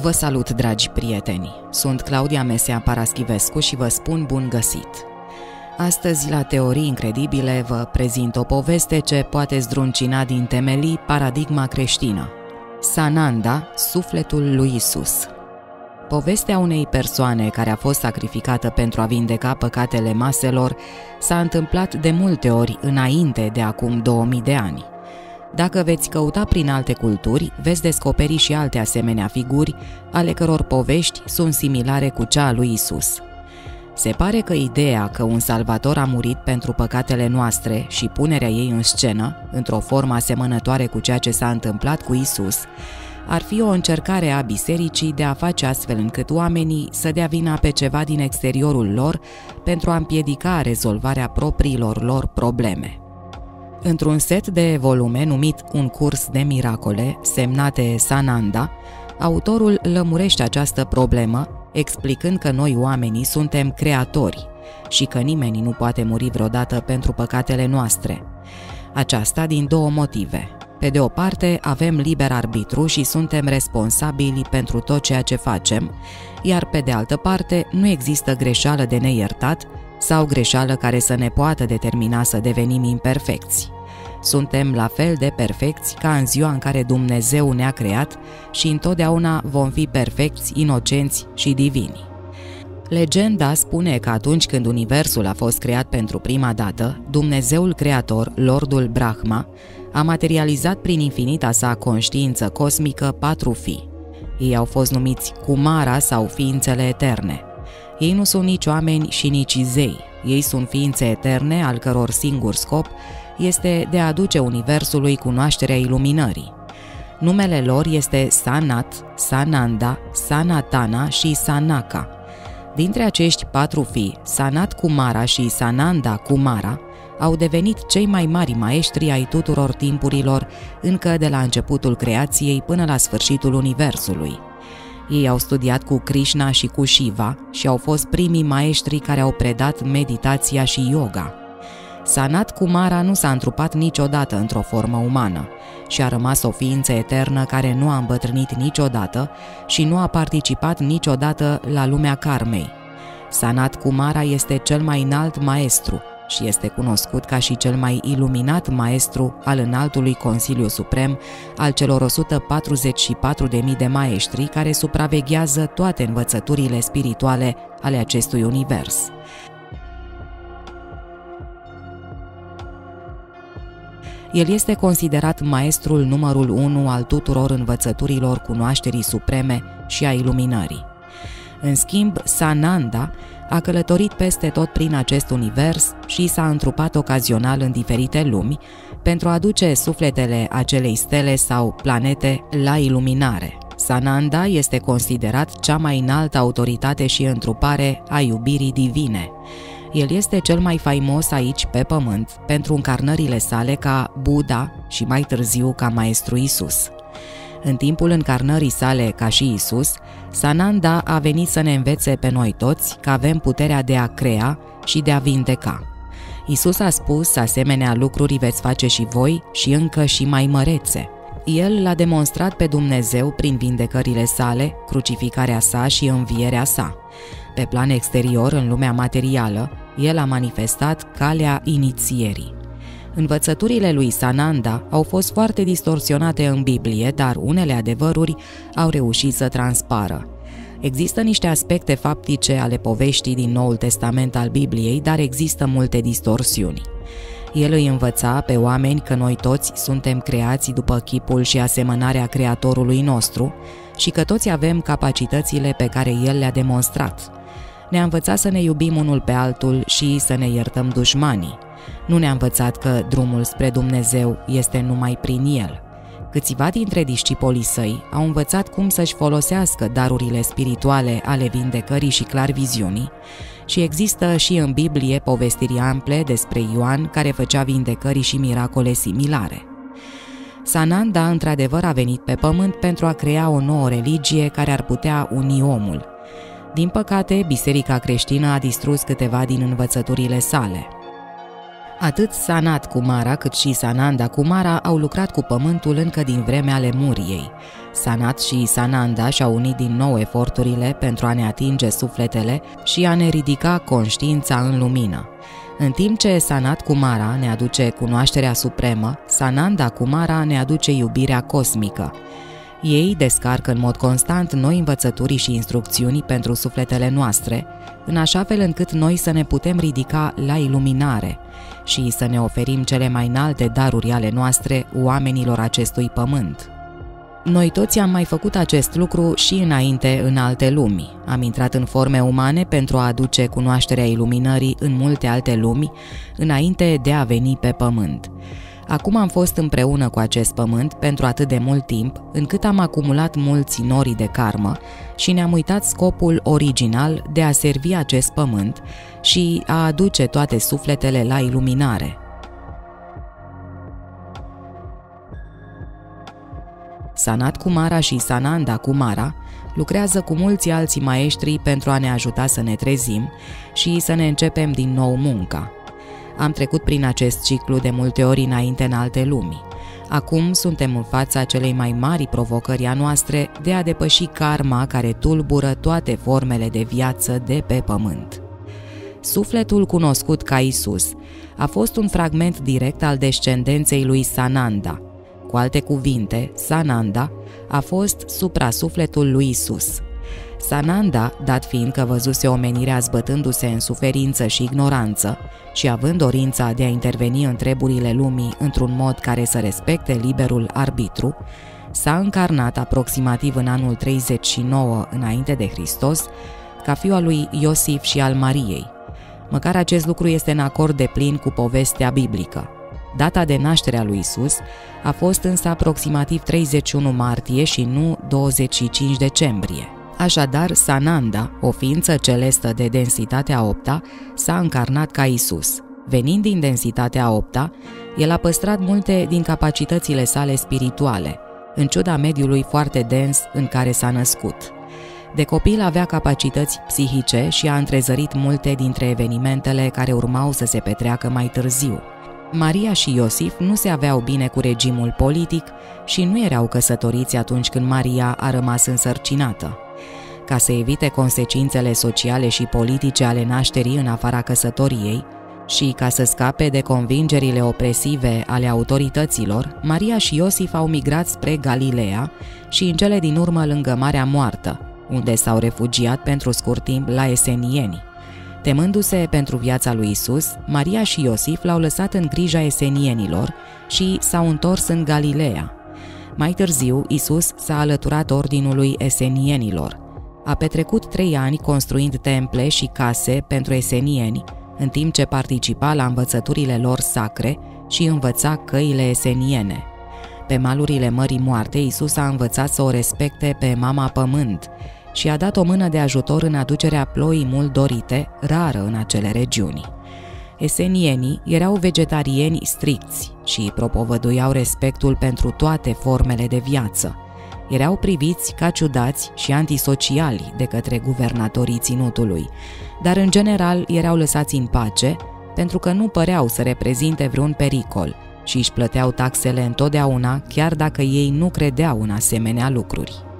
Vă salut, dragi prieteni! Sunt Claudia Mesea Paraschivescu și vă spun bun găsit! Astăzi, la Teorii Incredibile, vă prezint o poveste ce poate zdruncina din temelii paradigma creștină. Sananda, sufletul lui Isus. Povestea unei persoane care a fost sacrificată pentru a vindeca păcatele maselor s-a întâmplat de multe ori înainte de acum 2000 de ani. Dacă veți căuta prin alte culturi, veți descoperi și alte asemenea figuri, ale căror povești sunt similare cu cea a lui Isus. Se pare că ideea că un salvator a murit pentru păcatele noastre și punerea ei în scenă, într-o formă asemănătoare cu ceea ce s-a întâmplat cu Isus, ar fi o încercare a bisericii de a face astfel încât oamenii să dea vina pe ceva din exteriorul lor pentru a împiedica rezolvarea propriilor lor probleme. Într-un set de volume numit Un curs de miracole, semnate Sananda, autorul lămurește această problemă, explicând că noi oamenii suntem creatori și că nimeni nu poate muri vreodată pentru păcatele noastre. Aceasta din două motive. Pe de o parte, avem liber arbitru și suntem responsabili pentru tot ceea ce facem, iar pe de altă parte, nu există greșeală de neiertat sau greșeală care să ne poată determina să devenim imperfecți. Suntem la fel de perfecți ca în ziua în care Dumnezeu ne-a creat și întotdeauna vom fi perfecți, inocenți și divini. Legenda spune că atunci când Universul a fost creat pentru prima dată, Dumnezeul Creator, Lordul Brahma, a materializat prin infinita sa conștiință cosmică patru fii. Ei au fost numiți Kumara sau ființele eterne. Ei nu sunt nici oameni și nici zei, ei sunt ființe eterne al căror singur scop este de a aduce Universului cunoașterea iluminării. Numele lor este Sanat, Sananda, Sanatana și Sanaka. Dintre acești patru fii, Sanat Kumara și Sananda Kumara, au devenit cei mai mari maestri ai tuturor timpurilor, încă de la începutul creației până la sfârșitul Universului. Ei au studiat cu Krishna și cu Shiva și au fost primii maestri care au predat meditația și yoga. Sanat Kumara nu s-a întrupat niciodată într-o formă umană și a rămas o ființă eternă care nu a îmbătrânit niciodată și nu a participat niciodată la lumea karmei. Sanat Kumara este cel mai înalt maestru și este cunoscut ca și cel mai iluminat maestru al înaltului Consiliu Suprem al celor 144.000 de maestri care supraveghează toate învățăturile spirituale ale acestui univers. El este considerat maestrul numărul 1 al tuturor învățăturilor cunoașterii supreme și a iluminării. În schimb, Sananda a călătorit peste tot prin acest univers și s-a întrupat ocazional în diferite lumi pentru a duce sufletele acelei stele sau planete la iluminare. Sananda este considerat cea mai înaltă autoritate și întrupare a iubirii divine. El este cel mai faimos aici pe pământ pentru încarnările sale ca Buddha și mai târziu ca Maestru Isus. În timpul încarnării sale ca și Isus, Sananda a venit să ne învețe pe noi toți că avem puterea de a crea și de a vindeca. Isus a spus, asemenea lucruri veți face și voi și încă și mai mărețe. El l-a demonstrat pe Dumnezeu prin vindecările sale, crucificarea sa și învierea sa. Pe plan exterior, în lumea materială, el a manifestat calea inițierii. Învățăturile lui Sananda au fost foarte distorsionate în Biblie, dar unele adevăruri au reușit să transpară. Există niște aspecte faptice ale poveștii din Noul Testament al Bibliei, dar există multe distorsiuni. El îi învăța pe oameni că noi toți suntem creați după chipul și asemănarea Creatorului nostru și că toți avem capacitățile pe care El le-a demonstrat. Ne-a învățat să ne iubim unul pe altul și să ne iertăm dușmanii. Nu ne-a învățat că drumul spre Dumnezeu este numai prin El. Câțiva dintre discipolii săi au învățat cum să-și folosească darurile spirituale ale vindecării și clarviziunii și există și în Biblie povestiri ample despre Ioan care făcea vindecări și miracole similare. Sananda într-adevăr a venit pe pământ pentru a crea o nouă religie care ar putea uni omul. Din păcate, biserica creștină a distrus câteva din învățăturile sale – Atât Sanat Kumara cât și Sananda Kumara au lucrat cu pământul încă din vremea Lemuriei. Sanat și Sananda și-au unit din nou eforturile pentru a ne atinge sufletele și a ne ridica conștiința în lumină. În timp ce Sanat Kumara ne aduce cunoașterea supremă, Sananda Kumara ne aduce iubirea cosmică. Ei descarcă în mod constant noi învățături și instrucțiuni pentru sufletele noastre, în așa fel încât noi să ne putem ridica la iluminare și să ne oferim cele mai înalte daruri ale noastre oamenilor acestui pământ. Noi toți am mai făcut acest lucru și înainte în alte lumi. Am intrat în forme umane pentru a aduce cunoașterea iluminării în multe alte lumi, înainte de a veni pe pământ. Acum am fost împreună cu acest pământ pentru atât de mult timp, încât am acumulat mulți nori de karmă și ne-am uitat scopul original de a servi acest pământ și a aduce toate sufletele la iluminare. Sanat Kumara și Sananda Kumara lucrează cu mulți alți maestri pentru a ne ajuta să ne trezim și să ne începem din nou munca. Am trecut prin acest ciclu de multe ori înainte în alte lumi. Acum suntem în fața celei mai mari provocări a noastre de a depăși karma care tulbură toate formele de viață de pe pământ. Sufletul cunoscut ca Isus a fost un fragment direct al descendenței lui Sananda. Cu alte cuvinte, Sananda a fost supra-sufletul lui Isus. Sananda, dat fiind că văzuse omenirea zbătându-se în suferință și ignoranță și având dorința de a interveni în treburile lumii într-un mod care să respecte liberul arbitru, s-a încarnat aproximativ în anul 39 înainte de Hristos, ca fiul al lui Iosif și al Mariei. Măcar acest lucru este în acord de plin cu povestea biblică. Data de naștere a lui Isus a fost însă aproximativ 31 martie și nu 25 decembrie. Așadar, Sananda, o ființă celestă de densitatea opta, s-a încarnat ca Isus. Venind din densitatea opta, el a păstrat multe din capacitățile sale spirituale, în ciuda mediului foarte dens în care s-a născut. De copil avea capacități psihice și a întrezărit multe dintre evenimentele care urmau să se petreacă mai târziu. Maria și Iosif nu se aveau bine cu regimul politic și nu erau căsătoriți atunci când Maria a rămas însărcinată ca să evite consecințele sociale și politice ale nașterii în afara căsătoriei și ca să scape de convingerile opresive ale autorităților, Maria și Iosif au migrat spre Galileea și în cele din urmă lângă Marea Moartă, unde s-au refugiat pentru scurt timp la Esenieni. Temându-se pentru viața lui Isus, Maria și Iosif l-au lăsat în grija esenienilor și s-au întors în Galileea. Mai târziu, Isus s-a alăturat ordinului esenienilor, a petrecut trei ani construind temple și case pentru esenieni, în timp ce participa la învățăturile lor sacre și învăța căile eseniene. Pe malurile Mării Moarte, Isus a învățat să o respecte pe Mama Pământ și a dat o mână de ajutor în aducerea ploii mult dorite, rară în acele regiuni. Esenienii erau vegetarieni stricți și propovăduiau respectul pentru toate formele de viață – erau priviți ca ciudați și antisociali de către guvernatorii ținutului, dar în general erau lăsați în pace pentru că nu păreau să reprezinte vreun pericol și își plăteau taxele întotdeauna chiar dacă ei nu credeau în asemenea lucruri.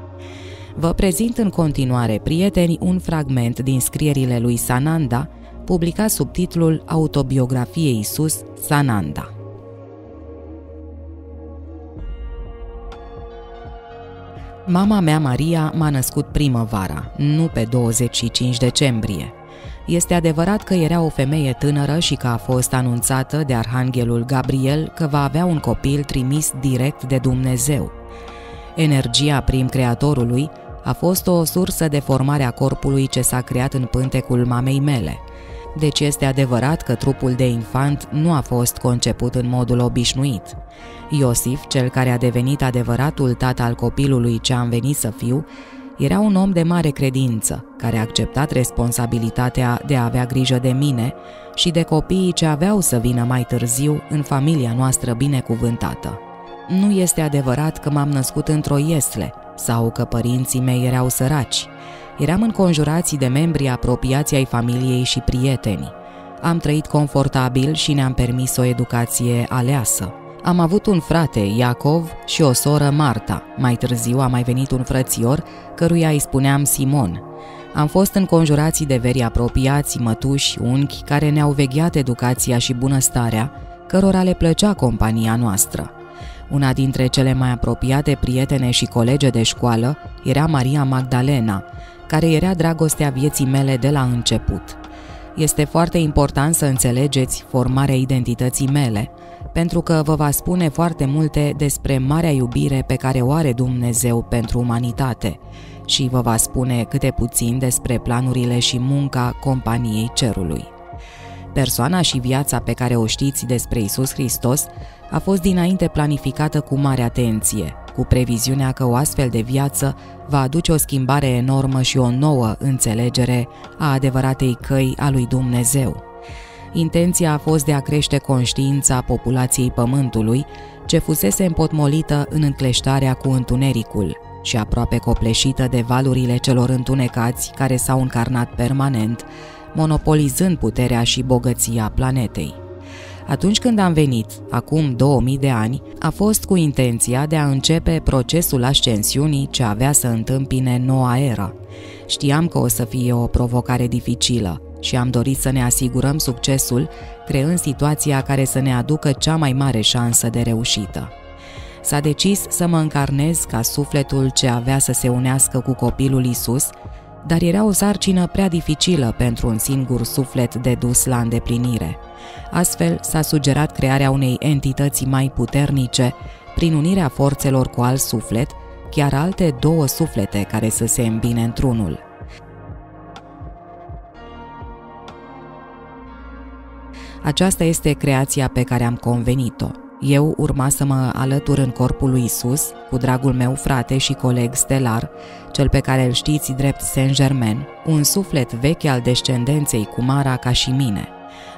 Vă prezint în continuare, prieteni, un fragment din scrierile lui Sananda, publicat sub titlul Autobiografiei Isus Sananda. Mama mea, Maria, m-a născut primăvara, nu pe 25 decembrie. Este adevărat că era o femeie tânără și că a fost anunțată de Arhanghelul Gabriel că va avea un copil trimis direct de Dumnezeu. Energia prim creatorului a fost o sursă de formare a corpului ce s-a creat în pântecul mamei mele. Deci este adevărat că trupul de infant nu a fost conceput în modul obișnuit. Iosif, cel care a devenit adevăratul tată al copilului ce am venit să fiu, era un om de mare credință, care a acceptat responsabilitatea de a avea grijă de mine și de copiii ce aveau să vină mai târziu în familia noastră binecuvântată. Nu este adevărat că m-am născut într-o iesle sau că părinții mei erau săraci. Eram înconjurați de membri apropiați ai familiei și prietenii. am trăit confortabil și ne-am permis o educație aleasă. Am avut un frate, Iacov, și o soră, Marta. Mai târziu a mai venit un frățior, căruia îi spuneam Simon. Am fost înconjurați de veri apropiați, mătuși, unchi, care ne-au vegheat educația și bunăstarea, cărora le plăcea compania noastră. Una dintre cele mai apropiate prietene și colege de școală era Maria Magdalena, care era dragostea vieții mele de la început. Este foarte important să înțelegeți formarea identității mele, pentru că vă va spune foarte multe despre marea iubire pe care o are Dumnezeu pentru umanitate și vă va spune câte puțin despre planurile și munca companiei cerului. Persoana și viața pe care o știți despre Isus Hristos a fost dinainte planificată cu mare atenție, cu previziunea că o astfel de viață va aduce o schimbare enormă și o nouă înțelegere a adevăratei căi a lui Dumnezeu. Intenția a fost de a crește conștiința populației Pământului, ce fusese împotmolită în încleștarea cu întunericul și aproape copleșită de valurile celor întunecați care s-au încarnat permanent, monopolizând puterea și bogăția planetei. Atunci când am venit, acum 2000 de ani, a fost cu intenția de a începe procesul ascensiunii ce avea să întâmpine noua era. Știam că o să fie o provocare dificilă și am dorit să ne asigurăm succesul, creând situația care să ne aducă cea mai mare șansă de reușită. S-a decis să mă încarnez ca sufletul ce avea să se unească cu copilul Isus, dar era o sarcină prea dificilă pentru un singur suflet de dus la îndeplinire. Astfel s-a sugerat crearea unei entități mai puternice prin unirea forțelor cu alt suflet, chiar alte două suflete care să se îmbine într-unul. Aceasta este creația pe care am convenit-o. Eu urma să mă alătur în corpul lui Isus, cu dragul meu frate și coleg stelar, cel pe care îl știți drept Saint-Germain, un suflet vechi al descendenței cu Mara ca și mine.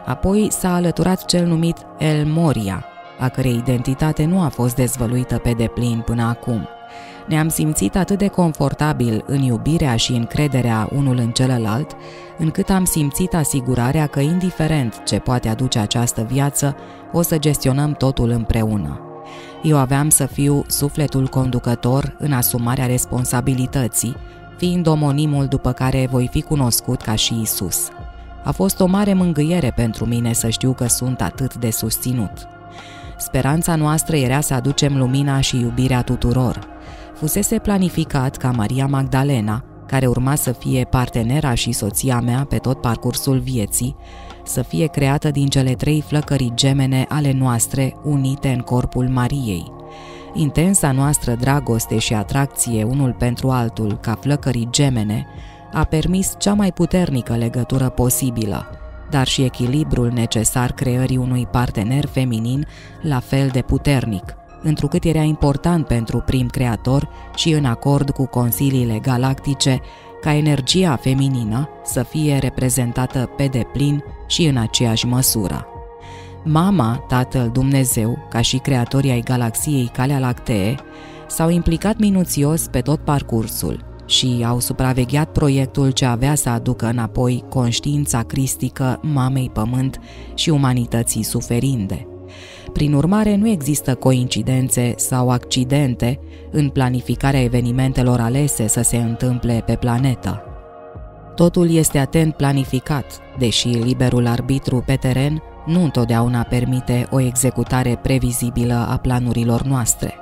Apoi s-a alăturat cel numit El Moria, a cărei identitate nu a fost dezvăluită pe deplin până acum. Ne-am simțit atât de confortabil în iubirea și încrederea unul în celălalt, încât am simțit asigurarea că, indiferent ce poate aduce această viață, o să gestionăm totul împreună. Eu aveam să fiu sufletul conducător în asumarea responsabilității, fiind omonimul după care voi fi cunoscut ca și Isus. A fost o mare mângâiere pentru mine să știu că sunt atât de susținut. Speranța noastră era să aducem lumina și iubirea tuturor. Fusese planificat ca Maria Magdalena, care urma să fie partenera și soția mea pe tot parcursul vieții, să fie creată din cele trei flăcări gemene ale noastre unite în corpul Mariei. Intensa noastră dragoste și atracție unul pentru altul ca flăcări gemene a permis cea mai puternică legătură posibilă, dar și echilibrul necesar creării unui partener feminin la fel de puternic, întrucât era important pentru prim creator și în acord cu consiliile galactice ca energia feminină să fie reprezentată pe deplin și în aceeași măsură. Mama, Tatăl Dumnezeu, ca și creatorii ai galaxiei Calea Lactee, s-au implicat minuțios pe tot parcursul și au supravegheat proiectul ce avea să aducă înapoi conștiința cristică mamei pământ și umanității suferinde. Prin urmare, nu există coincidențe sau accidente în planificarea evenimentelor alese să se întâmple pe planetă. Totul este atent planificat, deși liberul arbitru pe teren nu întotdeauna permite o executare previzibilă a planurilor noastre.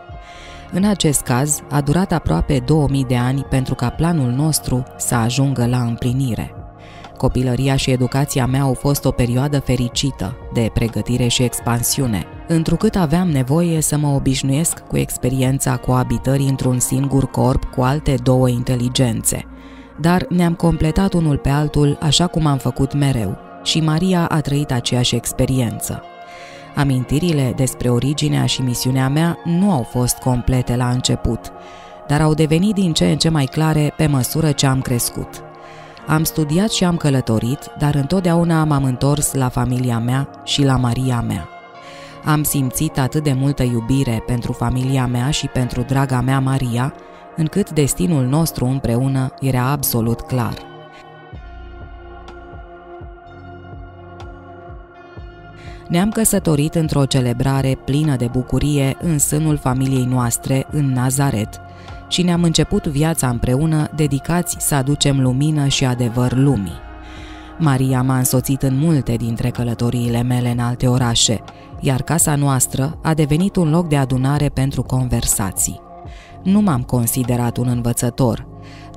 În acest caz, a durat aproape 2000 de ani pentru ca planul nostru să ajungă la împlinire. Copilăria și educația mea au fost o perioadă fericită de pregătire și expansiune, întrucât aveam nevoie să mă obișnuiesc cu experiența coabitării într-un singur corp cu alte două inteligențe. Dar ne-am completat unul pe altul așa cum am făcut mereu și Maria a trăit aceeași experiență. Amintirile despre originea și misiunea mea nu au fost complete la început, dar au devenit din ce în ce mai clare pe măsură ce am crescut. Am studiat și am călătorit, dar întotdeauna m-am întors la familia mea și la Maria mea. Am simțit atât de multă iubire pentru familia mea și pentru draga mea Maria, încât destinul nostru împreună era absolut clar – Ne-am căsătorit într-o celebrare plină de bucurie în sânul familiei noastre în Nazaret și ne-am început viața împreună dedicați să aducem lumină și adevăr lumii. Maria m-a însoțit în multe dintre călătoriile mele în alte orașe, iar casa noastră a devenit un loc de adunare pentru conversații. Nu m-am considerat un învățător,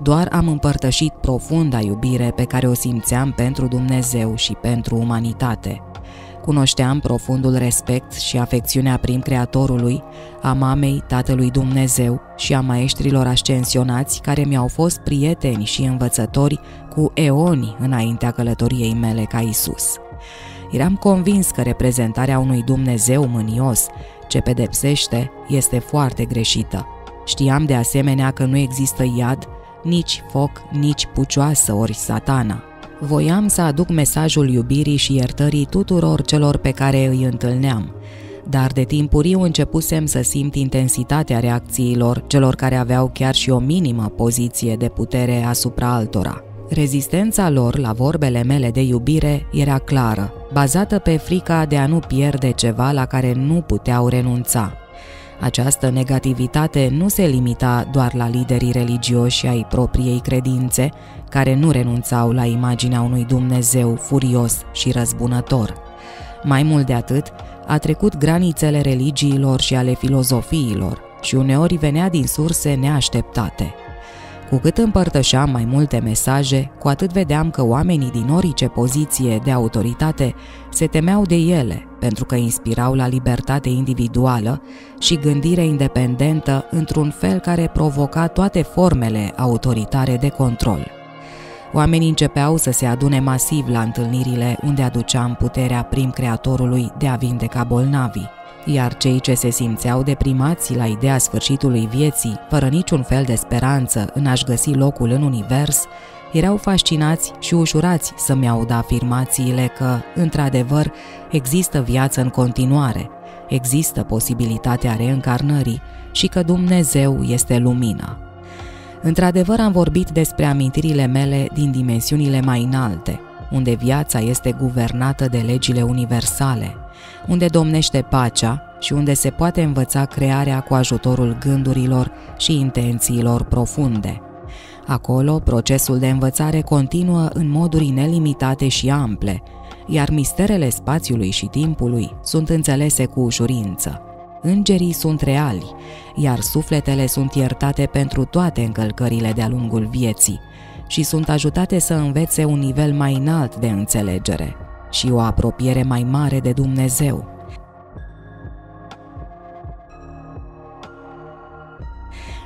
doar am împărtășit profunda iubire pe care o simțeam pentru Dumnezeu și pentru umanitate. Cunoșteam profundul respect și afecțiunea prin Creatorului, a mamei, Tatălui Dumnezeu și a maestrilor ascensionați care mi-au fost prieteni și învățători cu eoni înaintea călătoriei mele ca Isus. Eram convins că reprezentarea unui Dumnezeu mânios ce pedepsește este foarte greșită. Știam de asemenea că nu există iad, nici foc, nici pucioasă ori satana. Voiam să aduc mesajul iubirii și iertării tuturor celor pe care îi întâlneam, dar de timpuriu începusem să simt intensitatea reacțiilor celor care aveau chiar și o minimă poziție de putere asupra altora. Rezistența lor la vorbele mele de iubire era clară, bazată pe frica de a nu pierde ceva la care nu puteau renunța. Această negativitate nu se limita doar la liderii religioși ai propriei credințe, care nu renunțau la imaginea unui Dumnezeu furios și răzbunător. Mai mult de atât, a trecut granițele religiilor și ale filozofiilor și uneori venea din surse neașteptate – cu cât împărtășeam mai multe mesaje, cu atât vedeam că oamenii din orice poziție de autoritate se temeau de ele, pentru că inspirau la libertate individuală și gândire independentă într-un fel care provoca toate formele autoritare de control. Oamenii începeau să se adune masiv la întâlnirile unde aduceam puterea prim creatorului de a vindeca bolnavii iar cei ce se simțeau deprimați la ideea sfârșitului vieții, fără niciun fel de speranță în a-și găsi locul în univers, erau fascinați și ușurați să-mi audă afirmațiile că, într-adevăr, există viață în continuare, există posibilitatea reîncarnării și că Dumnezeu este lumina. Într-adevăr am vorbit despre amintirile mele din dimensiunile mai înalte, unde viața este guvernată de legile universale, unde domnește pacea și unde se poate învăța crearea cu ajutorul gândurilor și intențiilor profunde. Acolo, procesul de învățare continuă în moduri nelimitate și ample, iar misterele spațiului și timpului sunt înțelese cu ușurință. Îngerii sunt reali, iar sufletele sunt iertate pentru toate încălcările de-a lungul vieții și sunt ajutate să învețe un nivel mai înalt de înțelegere și o apropiere mai mare de Dumnezeu.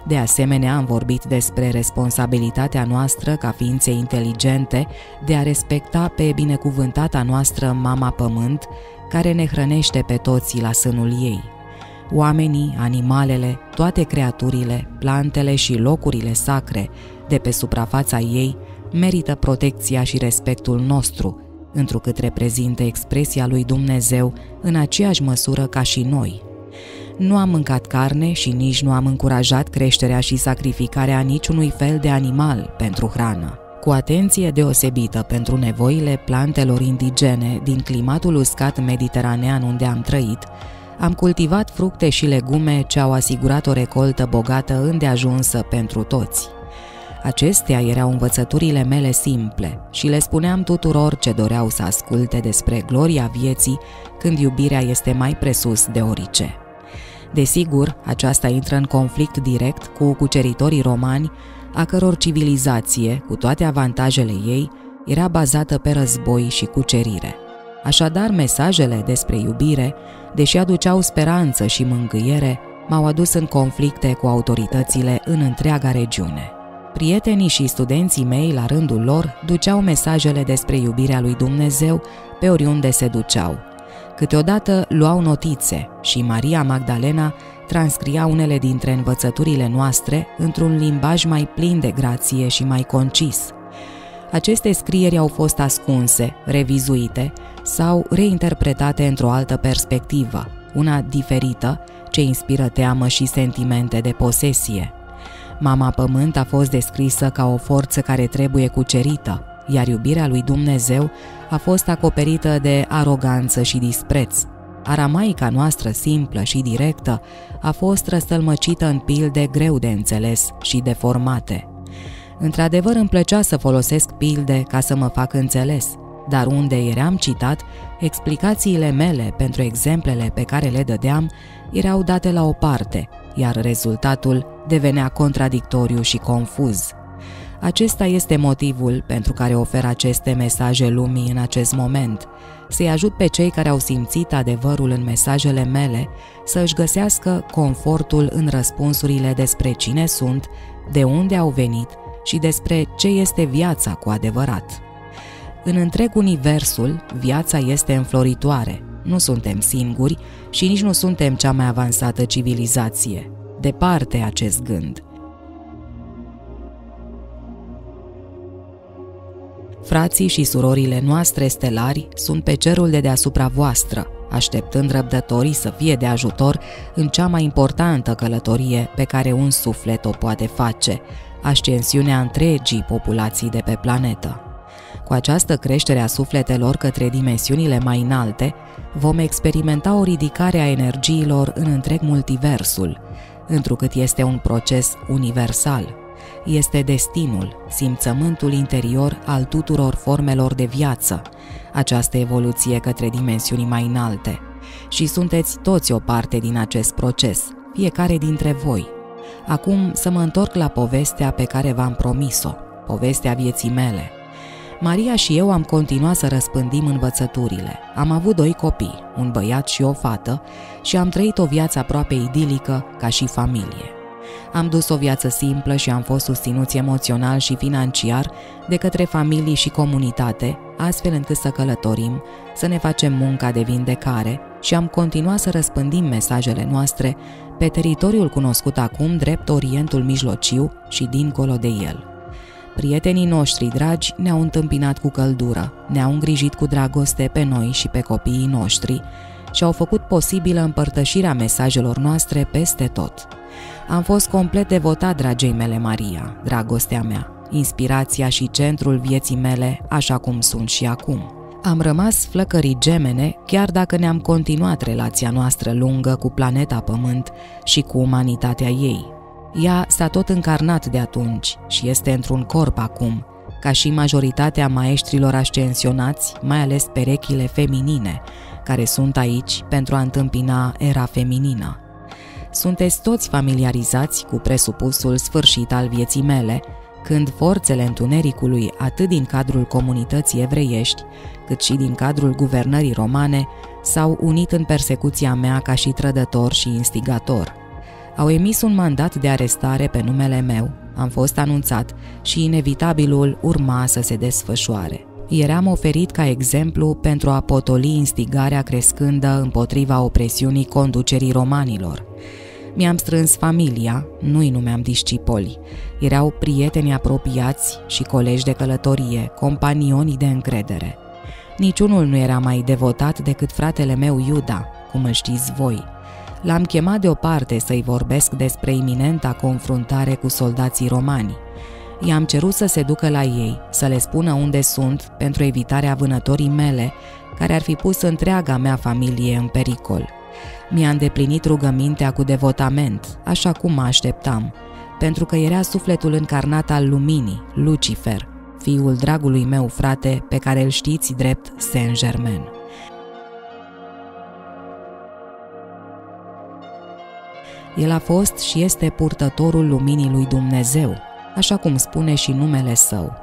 De asemenea, am vorbit despre responsabilitatea noastră ca ființe inteligente de a respecta pe binecuvântata noastră Mama Pământ, care ne hrănește pe toții la sânul ei. Oamenii, animalele, toate creaturile, plantele și locurile sacre de pe suprafața ei merită protecția și respectul nostru, întrucât reprezintă expresia lui Dumnezeu în aceeași măsură ca și noi. Nu am mâncat carne și nici nu am încurajat creșterea și sacrificarea niciunui fel de animal pentru hrană. Cu atenție deosebită pentru nevoile plantelor indigene din climatul uscat mediteranean unde am trăit, am cultivat fructe și legume ce au asigurat o recoltă bogată îndeajunsă pentru toți. Acestea erau învățăturile mele simple și le spuneam tuturor ce doreau să asculte despre gloria vieții când iubirea este mai presus de orice. Desigur, aceasta intră în conflict direct cu cuceritorii romani, a căror civilizație, cu toate avantajele ei, era bazată pe război și cucerire. Așadar, mesajele despre iubire, deși aduceau speranță și mângâiere, m-au adus în conflicte cu autoritățile în întreaga regiune. Prietenii și studenții mei, la rândul lor, duceau mesajele despre iubirea lui Dumnezeu pe oriunde se duceau. Câteodată luau notițe și Maria Magdalena transcria unele dintre învățăturile noastre într-un limbaj mai plin de grație și mai concis. Aceste scrieri au fost ascunse, revizuite sau reinterpretate într-o altă perspectivă, una diferită, ce inspiră teamă și sentimente de posesie. Mama Pământ a fost descrisă ca o forță care trebuie cucerită, iar iubirea lui Dumnezeu a fost acoperită de aroganță și dispreț. Aramaica noastră simplă și directă a fost răstălmăcită în pilde greu de înțeles și deformate. Într-adevăr îmi plăcea să folosesc pilde ca să mă fac înțeles, dar unde eram citat, explicațiile mele pentru exemplele pe care le dădeam erau date la o parte, iar rezultatul devenea contradictoriu și confuz. Acesta este motivul pentru care ofer aceste mesaje lumii în acest moment, să-i ajut pe cei care au simțit adevărul în mesajele mele să își găsească confortul în răspunsurile despre cine sunt, de unde au venit și despre ce este viața cu adevărat. În întreg universul, viața este înfloritoare. Nu suntem singuri și nici nu suntem cea mai avansată civilizație. Departe acest gând. Frații și surorile noastre stelari sunt pe cerul de deasupra voastră, așteptând răbdătorii să fie de ajutor în cea mai importantă călătorie pe care un suflet o poate face, ascensiunea întregii populații de pe planetă. Cu această creștere a sufletelor către dimensiunile mai înalte, vom experimenta o ridicare a energiilor în întreg multiversul, întrucât este un proces universal. Este destinul, simțământul interior al tuturor formelor de viață, această evoluție către dimensiuni mai înalte. Și sunteți toți o parte din acest proces, fiecare dintre voi. Acum să mă întorc la povestea pe care v-am promis-o, povestea vieții mele – Maria și eu am continuat să răspândim învățăturile. Am avut doi copii, un băiat și o fată, și am trăit o viață aproape idilică ca și familie. Am dus o viață simplă și am fost susținuți emoțional și financiar de către familii și comunitate, astfel încât să călătorim, să ne facem munca de vindecare și am continuat să răspândim mesajele noastre pe teritoriul cunoscut acum drept Orientul Mijlociu și dincolo de el. Prietenii noștri dragi ne-au întâmpinat cu căldură, ne-au îngrijit cu dragoste pe noi și pe copiii noștri și au făcut posibilă împărtășirea mesajelor noastre peste tot. Am fost complet devotat dragei mele Maria, dragostea mea, inspirația și centrul vieții mele, așa cum sunt și acum. Am rămas flăcării gemene, chiar dacă ne-am continuat relația noastră lungă cu planeta Pământ și cu umanitatea ei, ea s-a tot încarnat de atunci și este într-un corp acum, ca și majoritatea maestrilor ascensionați, mai ales perechile feminine, care sunt aici pentru a întâmpina era feminină. Sunteți toți familiarizați cu presupusul sfârșit al vieții mele, când forțele întunericului, atât din cadrul comunității evreiești, cât și din cadrul guvernării romane, s-au unit în persecuția mea ca și trădător și instigator – au emis un mandat de arestare pe numele meu, am fost anunțat și inevitabilul urma să se desfășoare. Eram oferit ca exemplu pentru a potoli instigarea crescândă împotriva opresiunii conducerii romanilor. Mi-am strâns familia, nu-i numeam discipoli. Erau prieteni apropiați și colegi de călătorie, companioni de încredere. Niciunul nu era mai devotat decât fratele meu Iuda, cum îl știți voi – L-am chemat deoparte să-i vorbesc despre iminenta confruntare cu soldații romani. I-am cerut să se ducă la ei, să le spună unde sunt pentru evitarea vânătorii mele, care ar fi pus întreaga mea familie în pericol. Mi-a îndeplinit rugămintea cu devotament, așa cum mă așteptam, pentru că era sufletul încarnat al luminii, Lucifer, fiul dragului meu frate pe care îl știți drept Saint-Germain. El a fost și este purtătorul luminii lui Dumnezeu, așa cum spune și numele său.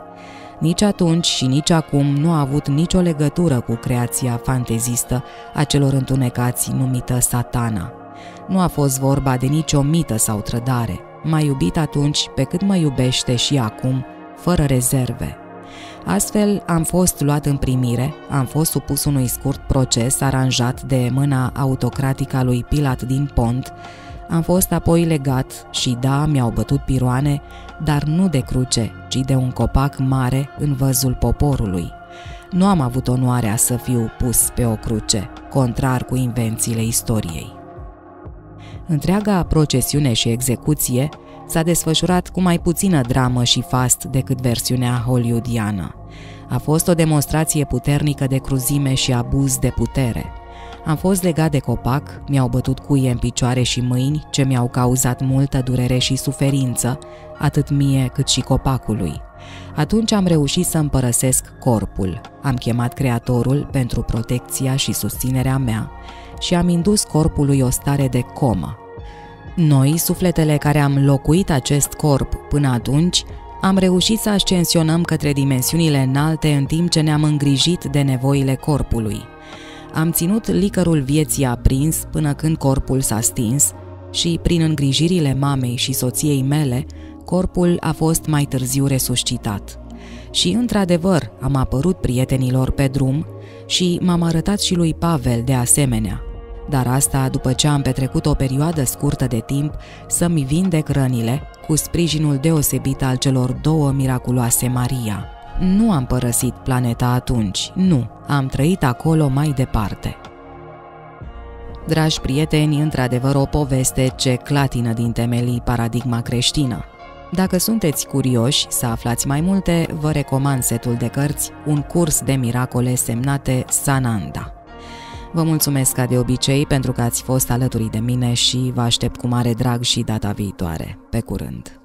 Nici atunci și nici acum nu a avut nicio legătură cu creația fantezistă a celor întunecați numită satana. Nu a fost vorba de nicio mită sau trădare. M-a iubit atunci pe cât mă iubește și acum, fără rezerve. Astfel am fost luat în primire, am fost supus unui scurt proces aranjat de mâna autocratică a lui Pilat din Pont, am fost apoi legat și da, mi-au bătut piroane, dar nu de cruce, ci de un copac mare în văzul poporului. Nu am avut onoarea să fiu pus pe o cruce, contrar cu invențiile istoriei. Întreaga procesiune și execuție s-a desfășurat cu mai puțină dramă și fast decât versiunea hollywoodiană. A fost o demonstrație puternică de cruzime și abuz de putere. Am fost legat de copac, mi-au bătut cuie în picioare și mâini, ce mi-au cauzat multă durere și suferință, atât mie cât și copacului. Atunci am reușit să împărăsesc corpul. Am chemat Creatorul pentru protecția și susținerea mea și am indus corpului o stare de comă. Noi, sufletele care am locuit acest corp până atunci, am reușit să ascensionăm către dimensiunile înalte în timp ce ne-am îngrijit de nevoile corpului. Am ținut licărul vieții aprins până când corpul s-a stins și, prin îngrijirile mamei și soției mele, corpul a fost mai târziu resuscitat. Și, într-adevăr, am apărut prietenilor pe drum și m-am arătat și lui Pavel de asemenea. Dar asta după ce am petrecut o perioadă scurtă de timp să-mi vindec rănile cu sprijinul deosebit al celor două miraculoase Maria. Nu am părăsit planeta atunci, nu, am trăit acolo mai departe. Dragi prieteni, într-adevăr o poveste ce clatină din temelii paradigma creștină. Dacă sunteți curioși să aflați mai multe, vă recomand setul de cărți Un curs de miracole semnate Sananda. Vă mulțumesc ca de obicei pentru că ați fost alături de mine și vă aștept cu mare drag și data viitoare. Pe curând!